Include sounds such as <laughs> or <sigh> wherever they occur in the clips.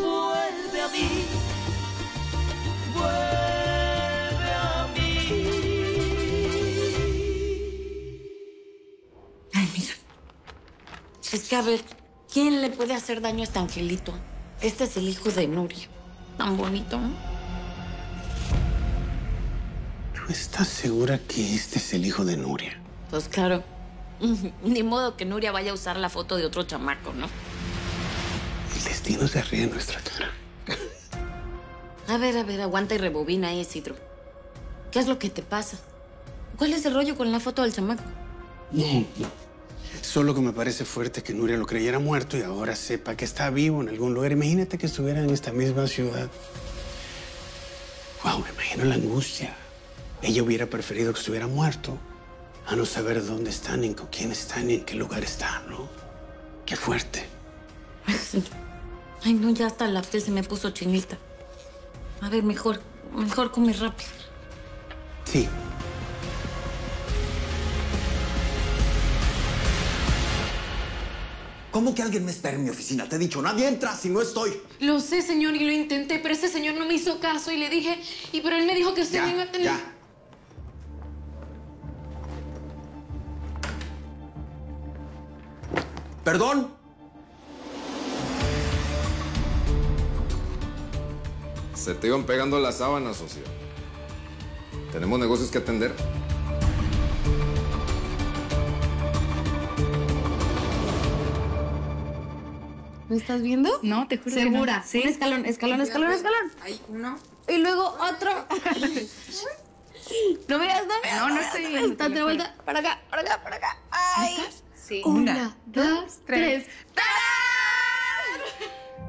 vuelve a mí, vuelve a mí. Ay, mira. Es que a ver, ¿quién le puede hacer daño a este angelito? Este es el hijo de Nuria. Tan bonito, ¿no? ¿Tú estás segura que este es el hijo de Nuria? Pues claro. <laughs> Ni modo que Nuria vaya a usar la foto de otro chamaco, ¿no? Destino se ríe en nuestra cara. A ver, a ver, aguanta y rebobina ahí, Isidro. ¿Qué es lo que te pasa? ¿Cuál es el rollo con la foto del chamaco? No, no. Solo que me parece fuerte que Nuria lo creyera muerto y ahora sepa que está vivo en algún lugar. Imagínate que estuviera en esta misma ciudad. Wow, me imagino la angustia. Ella hubiera preferido que estuviera muerto a no saber dónde están, ni con quién están, ni en qué lugar están, ¿no? Qué fuerte. <laughs> Ay, no, ya hasta la piel se me puso chinita. A ver, mejor, mejor come rápido. Sí. ¿Cómo que alguien me espera en mi oficina? Te he dicho, nadie entra si no estoy. Lo sé, señor, y lo intenté, pero ese señor no me hizo caso y le dije, y pero él me dijo que usted Ya, me iba a tener. ya. ¿Perdón? Se te iban pegando las sábanas, socio. Tenemos negocios que atender. ¿Me estás viendo? No, te juro que ¿Segura? no. Sí. Un escalón, escalón, escalón, escalón. Ahí, uno. Y luego otro. <laughs> no veas, no veas. No, no estoy viendo, Date vuelta. Para acá, para acá, para acá. Ay. Sí. Una, dos, tres.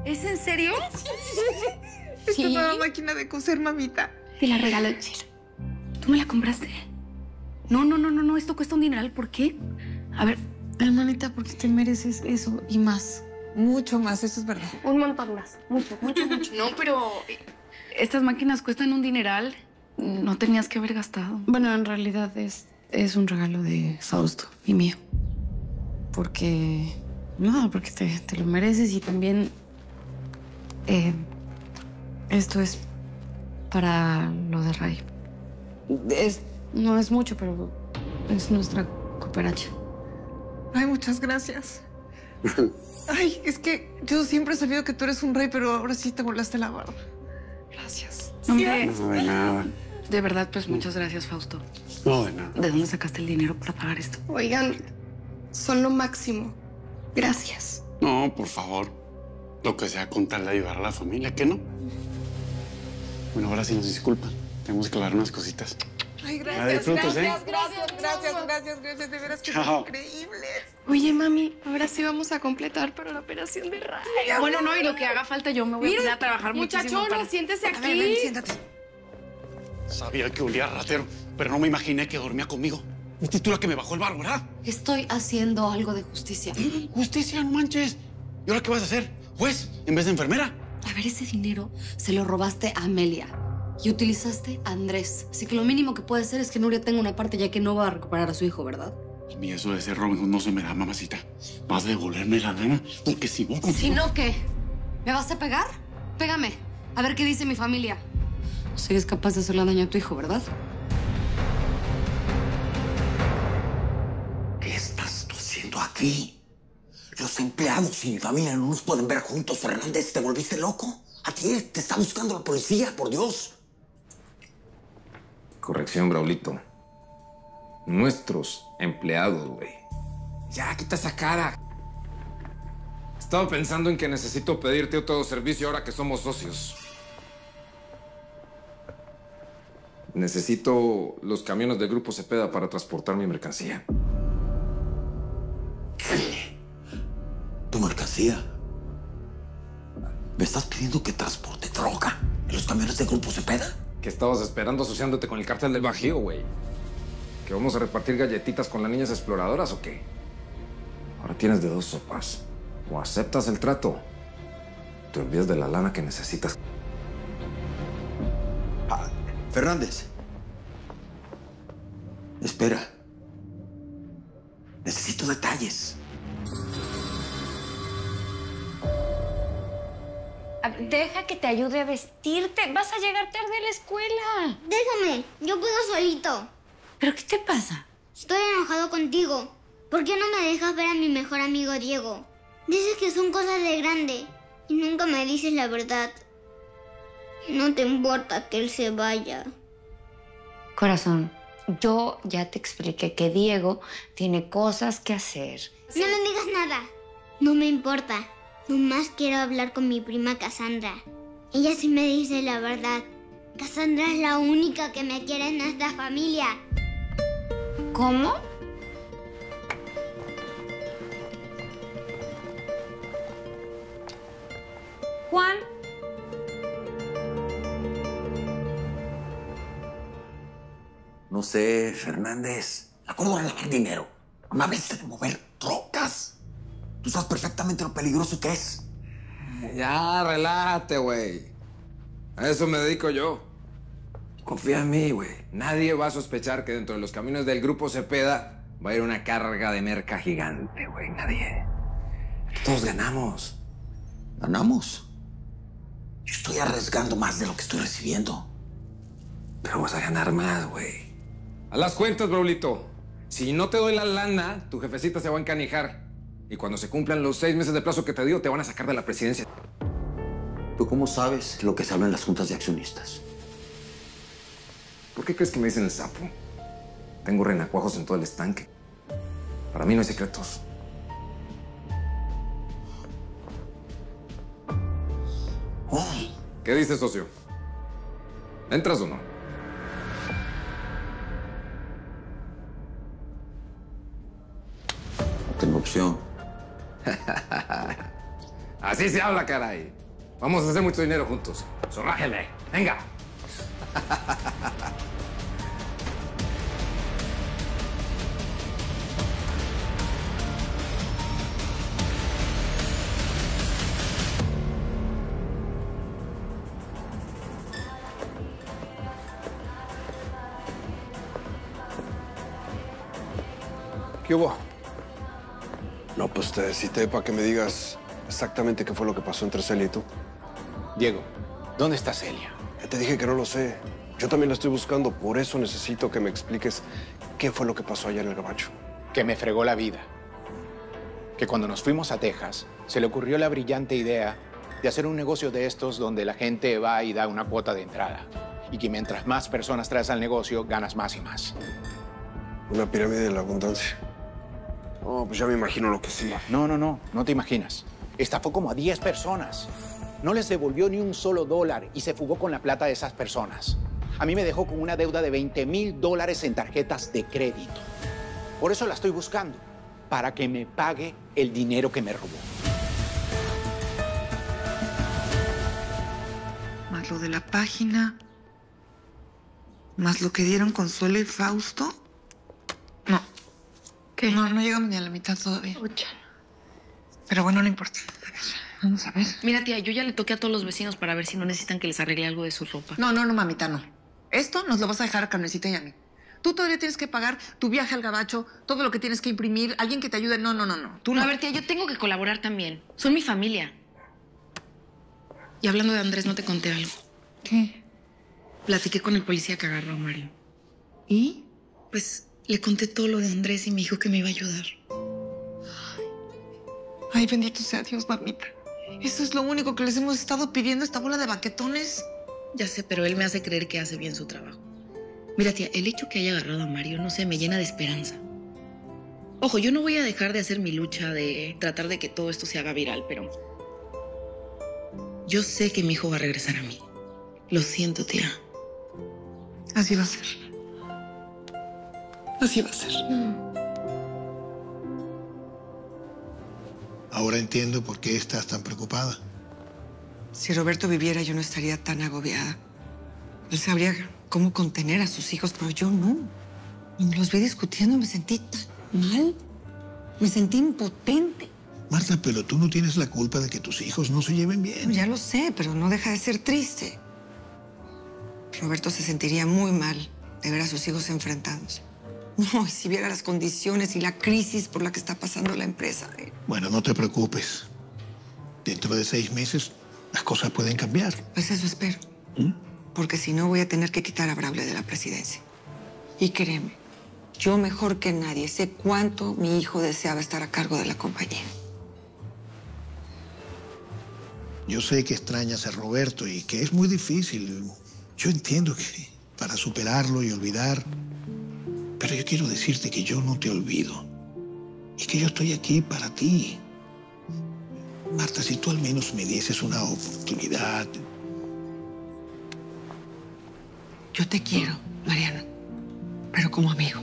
¿Es en serio? <laughs> Sí. Esta nueva máquina de coser, mamita. Te la regaló el chilo. ¿Tú me la compraste? No, no, no, no, no. Esto cuesta un dineral. ¿Por qué? A ver, Hermanita, porque te mereces eso y más. Mucho más, eso es verdad. Un montón más. Mucho, mucho, mucho. <laughs> no, pero eh, estas máquinas cuestan un dineral. No tenías que haber gastado. Bueno, en realidad es, es un regalo de Fausto y mío. Porque. No, porque te, te lo mereces y también. eh, esto es para lo de Ray. Es, no es mucho, pero es nuestra cooperacha. Ay, muchas gracias. Ay, es que yo siempre he sabido que tú eres un rey, pero ahora sí te volaste la barba. Gracias. Hombre, No, de nada. de verdad, pues muchas gracias, Fausto. No, de nada. ¿De dónde sacaste el dinero para pagar esto? Oigan, son lo máximo. Gracias. No, por favor. Lo que sea con tal de ayudar a la familia, ¿qué no? Bueno, ahora sí nos disculpan. Tenemos que hablar unas cositas. Ay, gracias. ¿eh? gracias, gracias, gracias, gracias, gracias. De veras que Chao. son increíbles. Oye, mami, ahora sí vamos a completar para la operación de Ray. Bueno, no, y lo que haga falta, yo me voy a poner a trabajar muchísimo. Muchachona, para- siéntese aquí. A ver, ven, siéntate. Sabía que olía a ratero, pero no me imaginé que dormía conmigo. Mi titula que me bajó el bar, ¿verdad? Estoy haciendo algo de justicia. <gasps> Justicia, no manches. ¿Y ahora qué vas a hacer? ¿Juez en vez de enfermera? A ver, ese dinero se lo robaste a Amelia y utilizaste a Andrés. Así que lo mínimo que puede ser es que Nuria tenga una parte ya que no va a recuperar a su hijo, ¿verdad? A mí eso de ser Robin Hood no se me da, mamacita. Vas a devolverme la lana porque si no... Si no, ¿qué? ¿Me vas a pegar? Pégame. A ver qué dice mi familia. No serías capaz de hacerle daño a tu hijo, ¿verdad? ¿Qué estás tú haciendo aquí? Los empleados y mi familia no nos pueden ver juntos, Fernández. ¿Te volviste loco? A ti te está buscando la policía, por Dios. Corrección, Braulito. Nuestros empleados, güey. Ya, quita esa cara. Estaba pensando en que necesito pedirte otro servicio ahora que somos socios. Necesito los camiones del Grupo Cepeda para transportar mi mercancía. ¿Me estás pidiendo que transporte droga en los camiones de Grupo Cepeda? ¿Qué estabas esperando asociándote con el cártel del Bajío, güey? ¿Que vamos a repartir galletitas con las niñas exploradoras o qué? Ahora tienes de dos sopas. O aceptas el trato, te olvidas de la lana que necesitas. Ah, Fernández. Espera. Necesito detalles. Deja que te ayude a vestirte. Vas a llegar tarde a la escuela. Déjame, yo puedo solito. ¿Pero qué te pasa? Estoy enojado contigo. ¿Por qué no me dejas ver a mi mejor amigo Diego? Dices que son cosas de grande y nunca me dices la verdad. No te importa que él se vaya. Corazón, yo ya te expliqué que Diego tiene cosas que hacer. No le digas nada. No me importa. Nomás quiero hablar con mi prima Cassandra. Ella sí me dice la verdad. Cassandra es la única que me quiere en esta familia. ¿Cómo? Juan. No sé, Fernández. La cómo lavar dinero. Una vez de mover trocas. Tú sabes perfectamente lo peligroso que es. Ya, relájate, güey. A eso me dedico yo. Confía en mí, güey. Nadie va a sospechar que dentro de los caminos del grupo Cepeda va a ir una carga de merca gigante, güey. Nadie. Todos ganamos. ¿Ganamos? Yo estoy arriesgando más de lo que estoy recibiendo. Pero vas a ganar más, güey. A las cuentas, Braulito. Si no te doy la lana, tu jefecita se va a encanijar. Y cuando se cumplan los seis meses de plazo que te dio, te van a sacar de la presidencia. ¿Tú cómo sabes lo que se habla en las juntas de accionistas? ¿Por qué crees que me dicen el sapo? Tengo renacuajos en todo el estanque. Para mí no hay secretos. ¿Qué dices, socio? ¿Entras o no? No tengo opción. <laughs> Así se habla, caray. Vamos a hacer mucho dinero juntos. Zorrájele. Venga. ¿Qué hubo? No, pues te cité para que me digas exactamente qué fue lo que pasó entre Celia y tú. Diego, ¿dónde está Celia? Ya te dije que no lo sé. Yo también la estoy buscando, por eso necesito que me expliques qué fue lo que pasó allá en el gabacho. Que me fregó la vida. Que cuando nos fuimos a Texas, se le ocurrió la brillante idea de hacer un negocio de estos donde la gente va y da una cuota de entrada. Y que mientras más personas traes al negocio, ganas más y más. Una pirámide de la abundancia. Oh, pues ya me imagino lo que sí. No, no, no, no te imaginas. Estafó como a 10 personas. No les devolvió ni un solo dólar y se fugó con la plata de esas personas. A mí me dejó con una deuda de 20 mil dólares en tarjetas de crédito. Por eso la estoy buscando, para que me pague el dinero que me robó. Más lo de la página. Más lo que dieron Consuelo y Fausto. No. ¿Qué? No, no llegamos ni a la mitad todavía. Pero bueno, no importa. A ver, vamos a ver. Mira, tía, yo ya le toqué a todos los vecinos para ver si no necesitan que les arregle algo de su ropa. No, no, no, mamita, no. Esto nos lo vas a dejar a Carmencita y a mí. Tú todavía tienes que pagar tu viaje al gabacho, todo lo que tienes que imprimir, alguien que te ayude. No, no, no, no. Tú no. A ver, tía, yo tengo que colaborar también. Son mi familia. Y hablando de Andrés, no te conté algo. ¿Qué? Platiqué con el policía que agarró a Mario. ¿Y? Pues le conté todo lo de Andrés y me dijo que me iba a ayudar. Ay, bendito sea Dios, mamita. Eso es lo único que les hemos estado pidiendo, esta bola de baquetones. Ya sé, pero él me hace creer que hace bien su trabajo. Mira, tía, el hecho que haya agarrado a Mario, no sé, me llena de esperanza. Ojo, yo no voy a dejar de hacer mi lucha de tratar de que todo esto se haga viral, pero yo sé que mi hijo va a regresar a mí. Lo siento, tía. Así va a ser. Así va a ser. Ahora entiendo por qué estás tan preocupada. Si Roberto viviera, yo no estaría tan agobiada. Él sabría cómo contener a sus hijos, pero yo no. Cuando los vi discutiendo me sentí tan mal. Me sentí impotente. Marta, pero tú no tienes la culpa de que tus hijos no se lleven bien. Ya lo sé, pero no deja de ser triste. Roberto se sentiría muy mal de ver a sus hijos enfrentándose. No, y si viera las condiciones y la crisis por la que está pasando la empresa. eh. Bueno, no te preocupes. Dentro de seis meses las cosas pueden cambiar. Pues eso espero. Porque si no, voy a tener que quitar a Braulio de la presidencia. Y créeme, yo mejor que nadie sé cuánto mi hijo deseaba estar a cargo de la compañía. Yo sé que extrañas a Roberto y que es muy difícil. Yo entiendo que para superarlo y olvidar. Pero yo quiero decirte que yo no te olvido. Y que yo estoy aquí para ti. Marta, si tú al menos me dieses una oportunidad. Yo te quiero, Mariano, pero como amigo.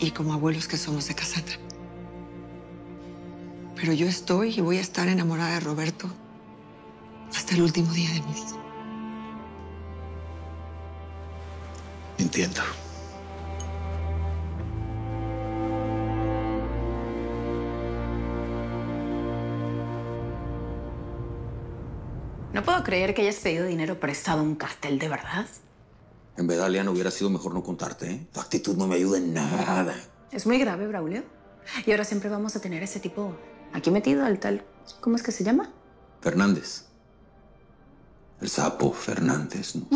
Y como abuelos que somos de Cassandra. Pero yo estoy y voy a estar enamorada de Roberto hasta el último día de mi vida. Entiendo. No puedo creer que hayas pedido dinero prestado a un cartel de verdad. En verdad, Leana, hubiera sido mejor no contarte, ¿eh? Tu actitud no me ayuda en nada. Es muy grave, Braulio. Y ahora siempre vamos a tener ese tipo aquí metido, al tal. ¿Cómo es que se llama? Fernández. El sapo Fernández, ¿no?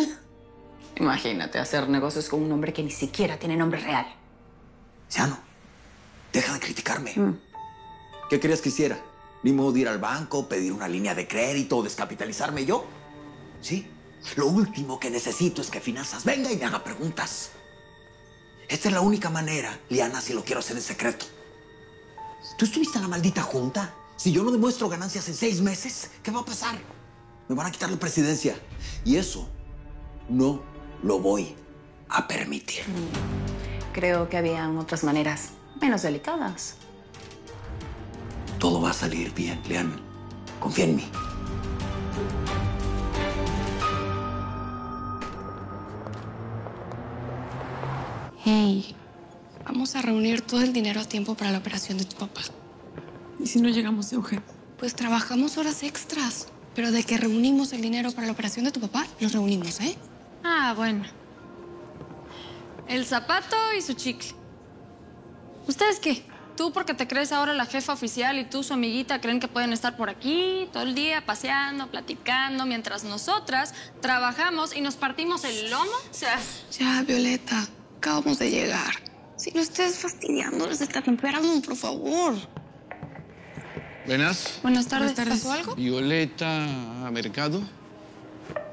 <laughs> Imagínate hacer negocios con un hombre que ni siquiera tiene nombre real. Siano, deja de criticarme. ¿Qué querías que hiciera? ¿Ni modo de ir al banco, pedir una línea de crédito o descapitalizarme yo? Sí. Lo último que necesito es que Finanzas venga y me haga preguntas. Esta es la única manera, Liana, si lo quiero hacer en secreto. ¿Tú estuviste en la maldita junta? Si yo no demuestro ganancias en seis meses, ¿qué va a pasar? Me van a quitar la presidencia. Y eso no lo voy a permitir. Creo que habían otras maneras menos delicadas. Todo va a salir bien, Leanne. Confía en mí. Hey, vamos a reunir todo el dinero a tiempo para la operación de tu papá. ¿Y si no llegamos de Eugenio? Pues trabajamos horas extras. Pero de que reunimos el dinero para la operación de tu papá, lo reunimos, ¿eh? Ah, bueno. El zapato y su chicle. ¿Ustedes qué? Tú porque te crees ahora la jefa oficial y tú su amiguita creen que pueden estar por aquí todo el día paseando, platicando, mientras nosotras trabajamos y nos partimos el lomo. O sea, Ya, Violeta, acabamos de llegar. Si no estés fastidiando desde temprano, por favor. Buenas. buenas tardes. Buenas tardes. ¿Pasó algo? Violeta Mercado.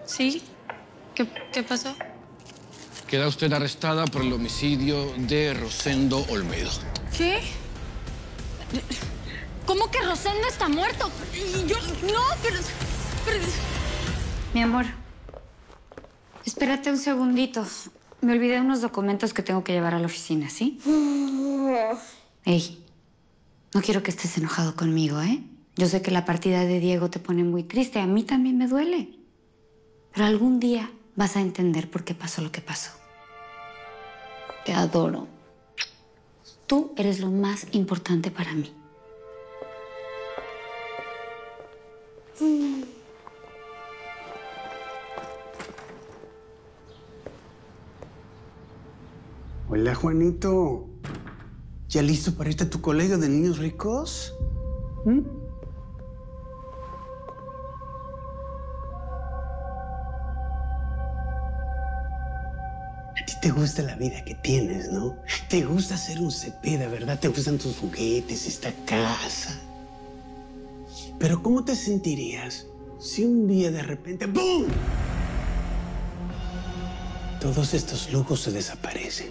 Sí. ¿Qué, qué pasó? Queda usted arrestada por el homicidio de Rosendo Olmedo. ¿Qué? ¿Cómo que Rosendo está muerto? Y Yo, no, pero, pero- Mi amor, espérate un segundito. Me olvidé unos documentos que tengo que llevar a la oficina, ¿sí? Ey, no quiero que estés enojado conmigo, ¿eh? Yo sé que la partida de Diego te pone muy triste, a mí también me duele. Pero algún día vas a entender por qué pasó lo que pasó. Te adoro. Tú eres lo más importante para mí. Hola, Juanito. ¿Ya listo para irte a tu colegio de niños ricos? ¿Mm? Te gusta la vida que tienes, ¿no? Te gusta ser un cepeda, ¿verdad? Te gustan tus juguetes, esta casa. Pero ¿cómo te sentirías si un día de repente ¡BOOM! Todos estos lujos se desaparecen.